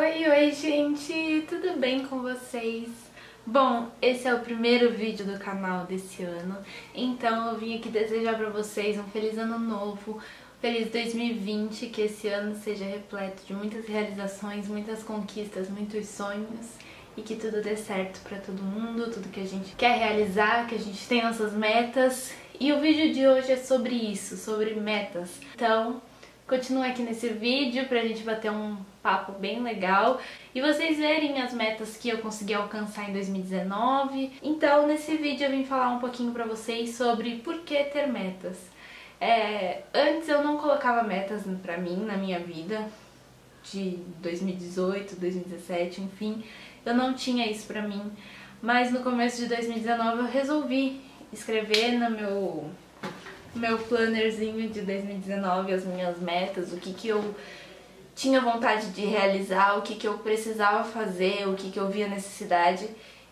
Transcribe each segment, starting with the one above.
Oi, oi gente, tudo bem com vocês? Bom, esse é o primeiro vídeo do canal desse ano, então eu vim aqui desejar pra vocês um feliz ano novo, feliz 2020, que esse ano seja repleto de muitas realizações, muitas conquistas, muitos sonhos e que tudo dê certo pra todo mundo, tudo que a gente quer realizar, que a gente tem nossas metas. E o vídeo de hoje é sobre isso, sobre metas. Então, Continue aqui nesse vídeo pra gente bater um papo bem legal e vocês verem as metas que eu consegui alcançar em 2019. Então, nesse vídeo eu vim falar um pouquinho pra vocês sobre por que ter metas. É, antes eu não colocava metas pra mim na minha vida, de 2018, 2017, enfim, eu não tinha isso pra mim. Mas no começo de 2019 eu resolvi escrever no meu meu plannerzinho de 2019, as minhas metas, o que que eu tinha vontade de realizar, o que que eu precisava fazer, o que que eu via necessidade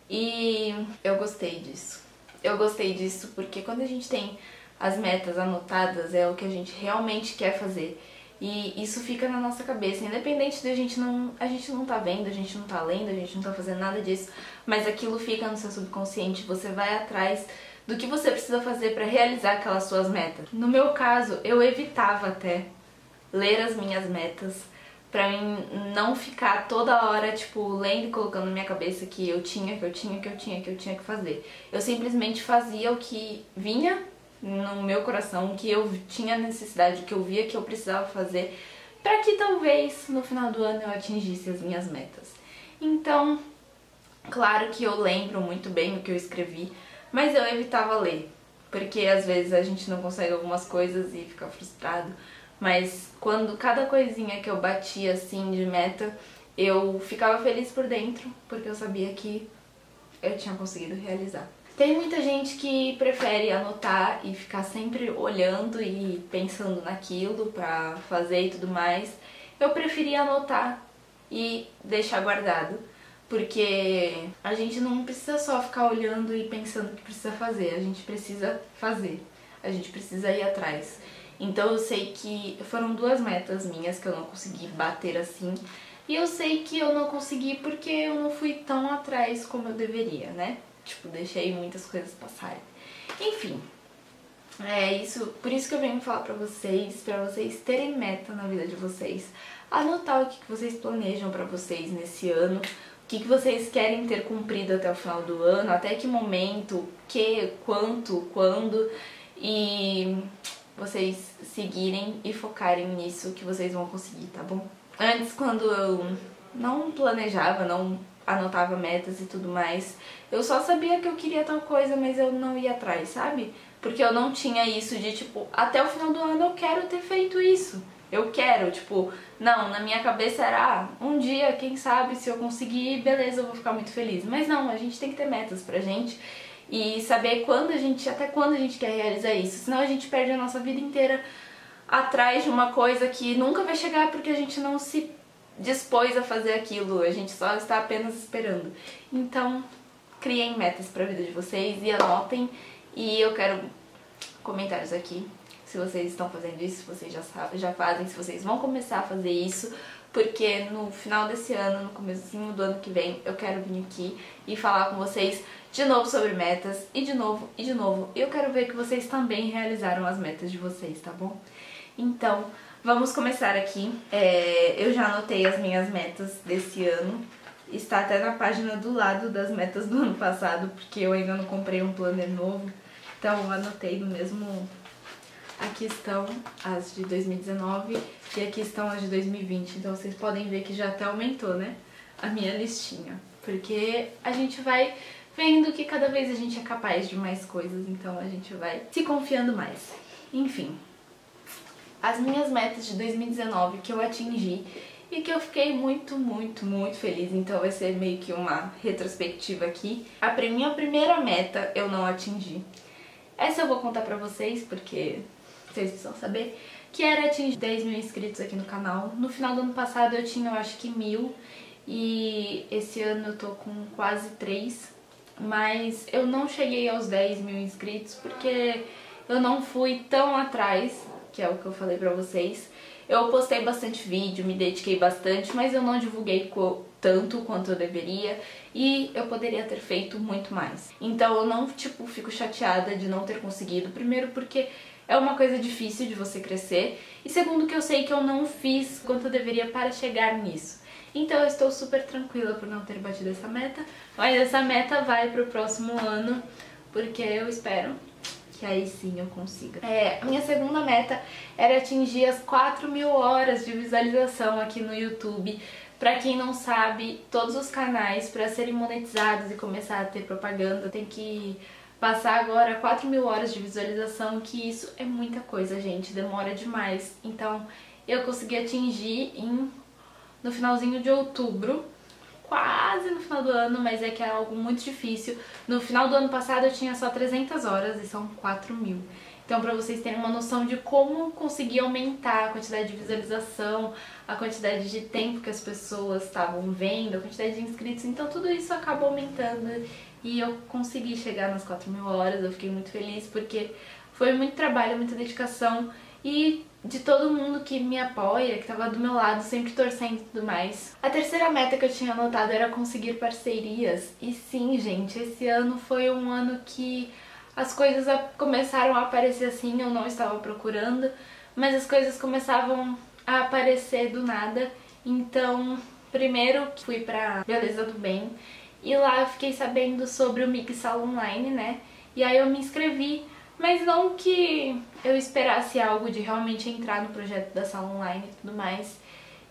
e eu gostei disso. Eu gostei disso porque quando a gente tem as metas anotadas é o que a gente realmente quer fazer. E isso fica na nossa cabeça, independente de a gente não, a gente não tá vendo, a gente não tá lendo, a gente não tá fazendo nada disso, mas aquilo fica no seu subconsciente, você vai atrás do que você precisa fazer para realizar aquelas suas metas. No meu caso, eu evitava até ler as minhas metas para mim não ficar toda hora, tipo, lendo e colocando na minha cabeça que eu tinha, que eu tinha, que eu tinha, que eu tinha que fazer. Eu simplesmente fazia o que vinha no meu coração, o que eu tinha necessidade, o que eu via que eu precisava fazer, para que talvez no final do ano eu atingisse as minhas metas. Então, claro que eu lembro muito bem o que eu escrevi, mas eu evitava ler, porque às vezes a gente não consegue algumas coisas e fica frustrado. Mas quando cada coisinha que eu batia assim de meta, eu ficava feliz por dentro, porque eu sabia que eu tinha conseguido realizar. Tem muita gente que prefere anotar e ficar sempre olhando e pensando naquilo pra fazer e tudo mais. Eu preferia anotar e deixar guardado porque a gente não precisa só ficar olhando e pensando o que precisa fazer, a gente precisa fazer, a gente precisa ir atrás. Então eu sei que foram duas metas minhas que eu não consegui bater assim, e eu sei que eu não consegui porque eu não fui tão atrás como eu deveria, né? Tipo, deixei muitas coisas passarem. Enfim, é isso, por isso que eu venho falar pra vocês, pra vocês terem meta na vida de vocês, anotar o que vocês planejam pra vocês nesse ano, o que, que vocês querem ter cumprido até o final do ano, até que momento, que, quanto, quando, e vocês seguirem e focarem nisso que vocês vão conseguir, tá bom? Antes, quando eu não planejava, não anotava metas e tudo mais, eu só sabia que eu queria tal coisa, mas eu não ia atrás, sabe? Porque eu não tinha isso de tipo, até o final do ano eu quero ter feito isso eu quero, tipo, não, na minha cabeça era, ah, um dia, quem sabe, se eu conseguir, beleza, eu vou ficar muito feliz. Mas não, a gente tem que ter metas pra gente e saber quando a gente, até quando a gente quer realizar isso, senão a gente perde a nossa vida inteira atrás de uma coisa que nunca vai chegar porque a gente não se dispôs a fazer aquilo, a gente só está apenas esperando. Então, criem metas pra vida de vocês e anotem e eu quero comentários aqui se vocês estão fazendo isso, vocês já, sabem, já fazem, se vocês vão começar a fazer isso, porque no final desse ano, no comecinho do ano que vem, eu quero vir aqui e falar com vocês de novo sobre metas, e de novo, e de novo. Eu quero ver que vocês também realizaram as metas de vocês, tá bom? Então, vamos começar aqui. É, eu já anotei as minhas metas desse ano. Está até na página do lado das metas do ano passado, porque eu ainda não comprei um planner novo. Então, eu anotei no mesmo Aqui estão as de 2019 e aqui estão as de 2020. Então vocês podem ver que já até aumentou, né? A minha listinha. Porque a gente vai vendo que cada vez a gente é capaz de mais coisas, então a gente vai se confiando mais. Enfim, as minhas metas de 2019 que eu atingi e que eu fiquei muito, muito, muito feliz, então vai ser meio que uma retrospectiva aqui. A minha primeira meta eu não atingi. Essa eu vou contar pra vocês porque vocês precisam saber, que era atingir 10 mil inscritos aqui no canal. No final do ano passado eu tinha, eu acho que mil, e esse ano eu tô com quase 3, mas eu não cheguei aos 10 mil inscritos porque eu não fui tão atrás, que é o que eu falei pra vocês. Eu postei bastante vídeo, me dediquei bastante, mas eu não divulguei tanto quanto eu deveria e eu poderia ter feito muito mais. Então eu não, tipo, fico chateada de não ter conseguido. Primeiro porque é uma coisa difícil de você crescer e segundo que eu sei que eu não fiz quanto eu deveria para chegar nisso. Então eu estou super tranquila por não ter batido essa meta, mas essa meta vai para o próximo ano, porque eu espero que aí sim eu consiga. É, a minha segunda meta era atingir as 4 mil horas de visualização aqui no YouTube. Pra quem não sabe, todos os canais para serem monetizados e começar a ter propaganda tem que passar agora 4 mil horas de visualização, que isso é muita coisa, gente, demora demais. Então eu consegui atingir em, no finalzinho de outubro, quase no final do ano, mas é que é algo muito difícil. No final do ano passado eu tinha só 300 horas e são 4 mil. Então, para vocês terem uma noção de como conseguir aumentar a quantidade de visualização, a quantidade de tempo que as pessoas estavam vendo, a quantidade de inscritos, então tudo isso acaba aumentando e eu consegui chegar nas 4 mil horas, eu fiquei muito feliz porque foi muito trabalho, muita dedicação e de todo mundo que me apoia, que tava do meu lado, sempre torcendo e tudo mais. A terceira meta que eu tinha anotado era conseguir parcerias. E sim, gente, esse ano foi um ano que as coisas começaram a aparecer assim, eu não estava procurando, mas as coisas começavam a aparecer do nada. Então, primeiro fui pra Beleza do Bem e lá eu fiquei sabendo sobre o Mix Sala Online, né? E aí eu me inscrevi, mas não que eu esperasse algo de realmente entrar no projeto da sala online e tudo mais.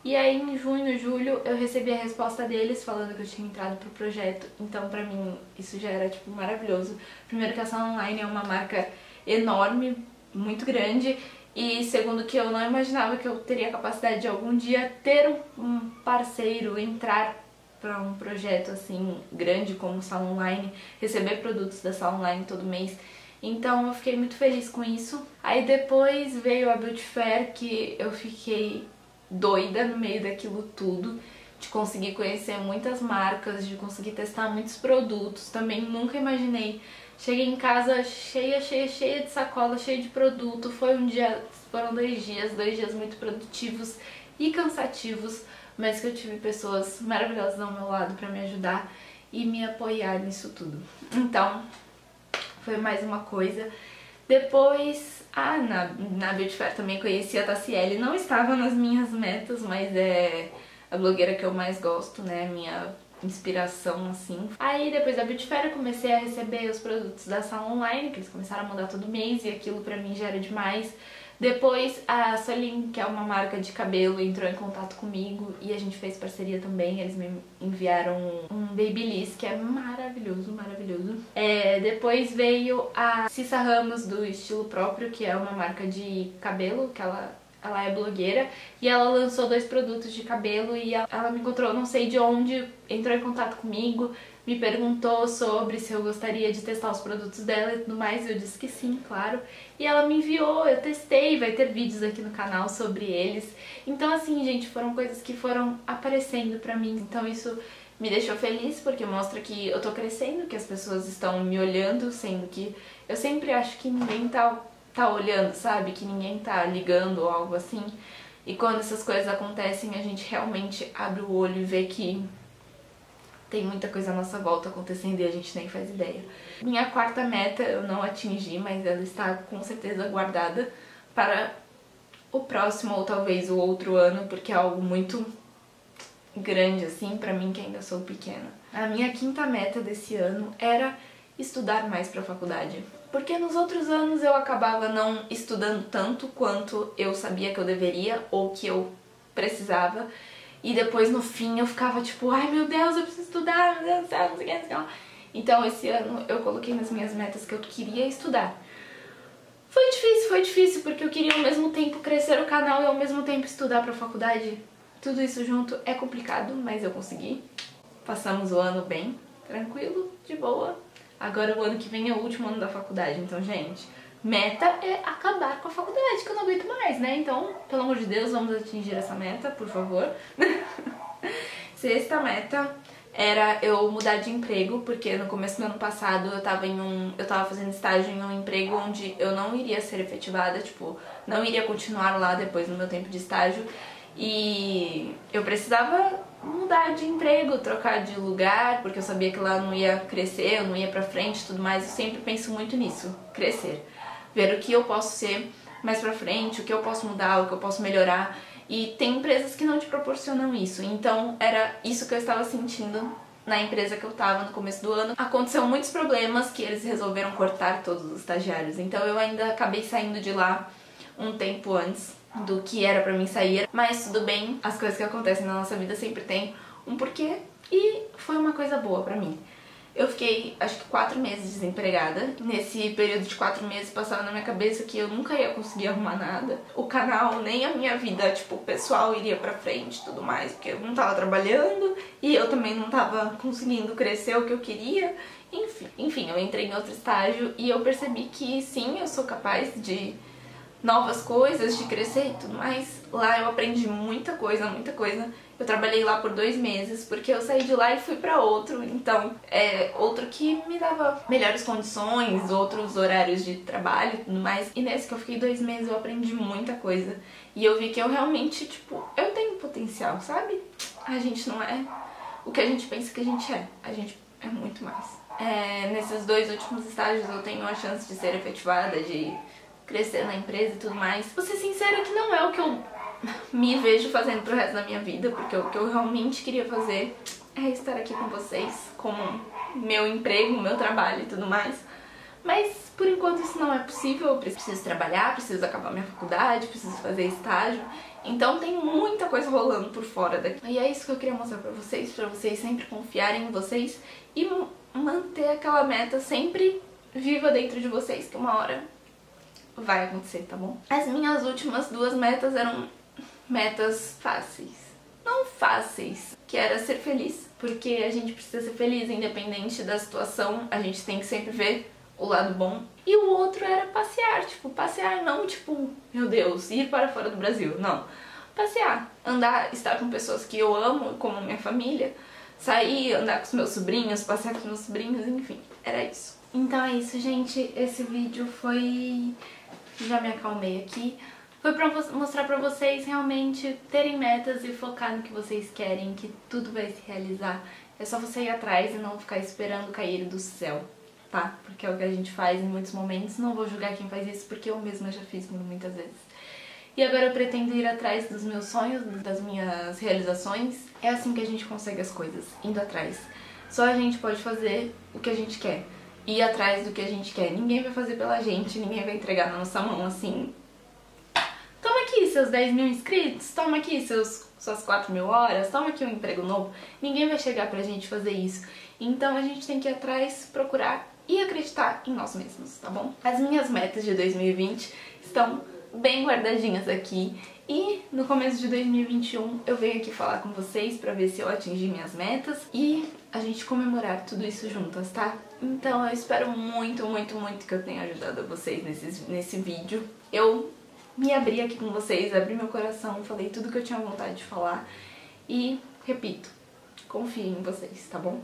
E aí em junho, julho, eu recebi a resposta deles falando que eu tinha entrado pro projeto. Então pra mim isso já era tipo maravilhoso. Primeiro que a sala online é uma marca enorme, muito grande. E segundo que eu não imaginava que eu teria capacidade de algum dia ter um parceiro, entrar para um projeto assim grande como sala online, receber produtos da sala online todo mês. Então eu fiquei muito feliz com isso. Aí depois veio a Beauty Fair que eu fiquei doida no meio daquilo tudo, de conseguir conhecer muitas marcas, de conseguir testar muitos produtos. Também nunca imaginei. Cheguei em casa cheia, cheia, cheia de sacola, cheia de produto. Foi um dia, foram dois dias, dois dias muito produtivos e cansativos, mas que eu tive pessoas maravilhosas ao meu lado para me ajudar e me apoiar nisso tudo. Então, foi mais uma coisa. Depois, ah, na, na Beauty Fair também conheci a Tassiele. Não estava nas minhas metas, mas é a blogueira que eu mais gosto, né? Minha inspiração, assim. Aí, depois da Beauty Fair, eu comecei a receber os produtos da sala online, que eles começaram a mandar todo mês, e aquilo pra mim já era demais. Depois a Solim, que é uma marca de cabelo, entrou em contato comigo e a gente fez parceria também. Eles me enviaram um Babyliss que é maravilhoso, maravilhoso. É, depois veio a Cissa Ramos do Estilo Próprio, que é uma marca de cabelo que ela ela é blogueira e ela lançou dois produtos de cabelo e ela me encontrou não sei de onde, entrou em contato comigo, me perguntou sobre se eu gostaria de testar os produtos dela e tudo mais, eu disse que sim, claro. E ela me enviou, eu testei, vai ter vídeos aqui no canal sobre eles. Então assim, gente, foram coisas que foram aparecendo pra mim, então isso me deixou feliz porque mostra que eu tô crescendo, que as pessoas estão me olhando, sendo que eu sempre acho que ninguém tá tá olhando, sabe? Que ninguém tá ligando ou algo assim. E quando essas coisas acontecem, a gente realmente abre o olho e vê que tem muita coisa à nossa volta acontecendo e a gente nem faz ideia. Minha quarta meta eu não atingi, mas ela está com certeza guardada para o próximo ou talvez o outro ano, porque é algo muito grande assim para mim que ainda sou pequena. A minha quinta meta desse ano era estudar mais para a faculdade. Porque nos outros anos eu acabava não estudando tanto quanto eu sabia que eu deveria ou que eu precisava. E depois no fim eu ficava tipo, ai meu Deus, eu preciso estudar, meu Deus do céu, não sei o que, não sei o que. Então esse ano eu coloquei nas minhas metas que eu queria estudar. Foi difícil, foi difícil, porque eu queria ao mesmo tempo crescer o canal e ao mesmo tempo estudar pra faculdade. Tudo isso junto é complicado, mas eu consegui. Passamos o ano bem, tranquilo, de boa. Agora o ano que vem é o último ano da faculdade, então, gente, meta é acabar com a faculdade, que eu não aguento mais, né? Então, pelo amor de Deus, vamos atingir essa meta, por favor. Sexta meta era eu mudar de emprego, porque no começo do ano passado eu tava em um. eu tava fazendo estágio em um emprego onde eu não iria ser efetivada, tipo, não iria continuar lá depois no meu tempo de estágio. E eu precisava mudar de emprego, trocar de lugar, porque eu sabia que lá não ia crescer, eu não ia pra frente e tudo mais. Eu sempre penso muito nisso, crescer. Ver o que eu posso ser mais pra frente, o que eu posso mudar, o que eu posso melhorar. E tem empresas que não te proporcionam isso. Então era isso que eu estava sentindo na empresa que eu estava no começo do ano. Aconteceu muitos problemas que eles resolveram cortar todos os estagiários. Então eu ainda acabei saindo de lá um tempo antes do que era para mim sair. Mas tudo bem, as coisas que acontecem na nossa vida sempre tem um porquê e foi uma coisa boa para mim. Eu fiquei, acho que quatro meses desempregada. Nesse período de quatro meses passava na minha cabeça que eu nunca ia conseguir arrumar nada. O canal, nem a minha vida, tipo, pessoal iria pra frente e tudo mais, porque eu não tava trabalhando e eu também não tava conseguindo crescer o que eu queria. Enfim, enfim, eu entrei em outro estágio e eu percebi que sim, eu sou capaz de novas coisas, de crescer e tudo mais. Lá eu aprendi muita coisa, muita coisa. Eu trabalhei lá por dois meses, porque eu saí de lá e fui para outro, então é outro que me dava melhores condições, outros horários de trabalho e tudo mais. E nesse que eu fiquei dois meses eu aprendi muita coisa. E eu vi que eu realmente, tipo, eu tenho potencial, sabe? A gente não é o que a gente pensa que a gente é. A gente é muito mais. É, nesses dois últimos estágios eu tenho a chance de ser efetivada, de crescer na empresa e tudo mais. Vou ser sincera que não é o que eu me vejo fazendo pro resto da minha vida, porque o que eu realmente queria fazer é estar aqui com vocês, como meu emprego, meu trabalho e tudo mais. Mas por enquanto isso não é possível, eu preciso trabalhar, preciso acabar minha faculdade, preciso fazer estágio. Então tem muita coisa rolando por fora daqui. E é isso que eu queria mostrar pra vocês, pra vocês sempre confiarem em vocês e manter aquela meta sempre viva dentro de vocês, que uma hora vai acontecer, tá bom? As minhas últimas duas metas eram metas fáceis. Não fáceis, que era ser feliz. Porque a gente precisa ser feliz, independente da situação, a gente tem que sempre ver o lado bom. E o outro era passear, tipo, passear não tipo, meu Deus, ir para fora do Brasil, não. Passear, andar, estar com pessoas que eu amo, como minha família, sair, andar com os meus sobrinhos, passear com os meus sobrinhos, enfim, era isso. Então é isso, gente. Esse vídeo foi já me acalmei aqui. Foi pra mostrar pra vocês realmente terem metas e focar no que vocês querem, que tudo vai se realizar. É só você ir atrás e não ficar esperando cair do céu, tá? Porque é o que a gente faz em muitos momentos. Não vou julgar quem faz isso, porque eu mesma já fiz muitas vezes. E agora eu pretendo ir atrás dos meus sonhos, das minhas realizações. É assim que a gente consegue as coisas, indo atrás. Só a gente pode fazer o que a gente quer ir atrás do que a gente quer. Ninguém vai fazer pela gente, ninguém vai entregar na nossa mão assim. Toma aqui seus 10 mil inscritos, toma aqui seus, suas 4 mil horas, toma aqui um emprego novo. Ninguém vai chegar pra gente fazer isso. Então a gente tem que ir atrás, procurar e acreditar em nós mesmos, tá bom? As minhas metas de 2020 estão bem guardadinhas aqui e no começo de 2021 eu venho aqui falar com vocês pra ver se eu atingi minhas metas e a gente comemorar tudo isso juntas, tá? Então eu espero muito, muito, muito que eu tenha ajudado vocês nesse, nesse vídeo. Eu me abri aqui com vocês, abri meu coração, falei tudo que eu tinha vontade de falar e, repito, confio em vocês, tá bom?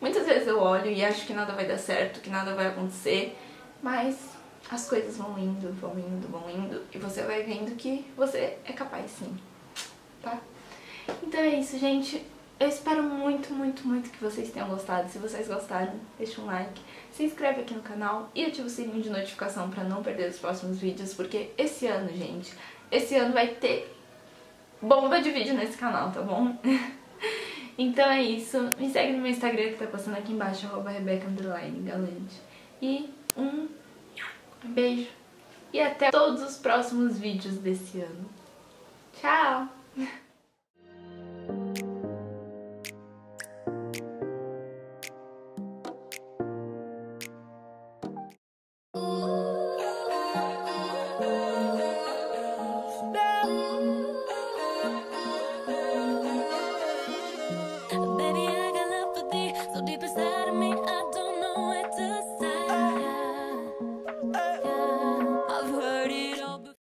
Muitas vezes eu olho e acho que nada vai dar certo, que nada vai acontecer, mas as coisas vão indo, vão indo, vão indo e você vai vendo que você é capaz sim, tá? Então é isso, gente. Eu espero muito, muito, muito que vocês tenham gostado. Se vocês gostaram, deixa um like, se inscreve aqui no canal e ativa o sininho de notificação pra não perder os próximos vídeos, porque esse ano, gente, esse ano vai ter bomba de vídeo nesse canal, tá bom? então é isso. Me segue no meu Instagram que tá passando aqui embaixo, arroba Galante. E um beijo. E até todos os próximos vídeos desse ano. Tchau!